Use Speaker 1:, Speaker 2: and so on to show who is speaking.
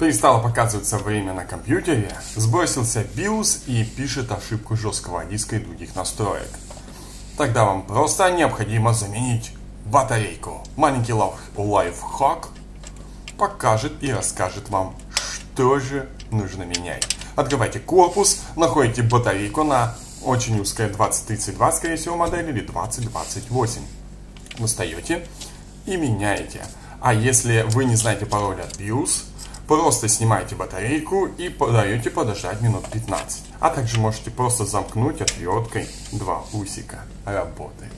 Speaker 1: Перестало показываться время на компьютере, сбросился BIOS и пишет ошибку жесткого диска и других настроек. Тогда вам просто необходимо заменить батарейку. Маленький лайфхак покажет и расскажет вам, что же нужно менять. Открывайте корпус, находите батарейку на очень узкая 2032, скорее всего, модель или 2028. Достаете и меняете. А если вы не знаете пароль от BIOS, Просто снимаете батарейку и даете подождать минут 15. А также можете просто замкнуть отверткой два усика. Работает.